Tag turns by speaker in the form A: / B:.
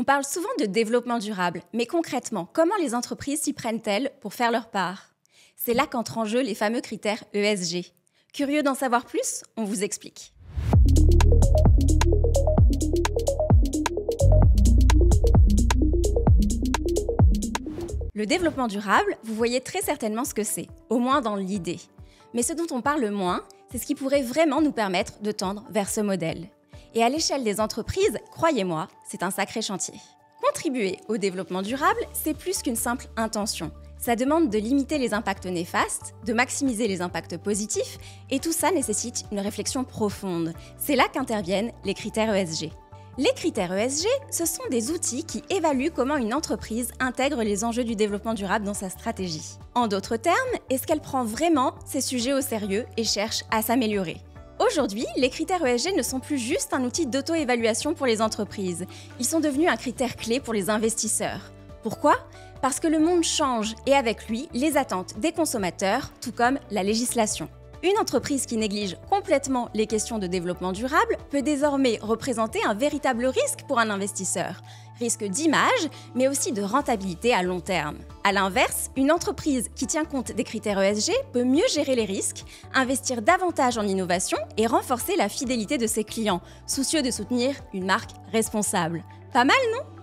A: On parle souvent de développement durable, mais concrètement, comment les entreprises s'y prennent-elles pour faire leur part? C'est là qu'entrent en jeu les fameux critères ESG. Curieux d'en savoir plus? On vous explique. Le développement durable, vous voyez très certainement ce que c'est, au moins dans l'idée. Mais ce dont on parle moins, c'est ce qui pourrait vraiment nous permettre de tendre vers ce modèle. Et à l'échelle des entreprises, croyez-moi, c'est un sacré chantier. Contribuer au développement durable, c'est plus qu'une simple intention. Ça demande de limiter les impacts néfastes, de maximiser les impacts positifs, et tout ça nécessite une réflexion profonde. C'est là qu'interviennent les critères ESG. Les critères ESG, ce sont des outils qui évaluent comment une entreprise intègre les enjeux du développement durable dans sa stratégie. En d'autres termes, est-ce qu'elle prend vraiment ces sujets au sérieux et cherche à s'améliorer? Aujourd'hui, les critères ESG ne sont plus juste un outil d'auto-évaluation pour les entreprises, ils sont devenus un critère clé pour les investisseurs. Pourquoi? Parce que le monde change et avec lui les attentes des consommateurs, tout comme la législation. Une entreprise qui néglige complètement les questions de développement durable peut désormais représenter un véritable risque pour un investisseur. Risque d'image, mais aussi de rentabilité à long terme. A l'inverse, une entreprise qui tient compte des critères ESG peut mieux gérer les risques, investir davantage en innovation et renforcer la fidélité de ses clients, soucieux de soutenir une marque responsable. Pas mal, non?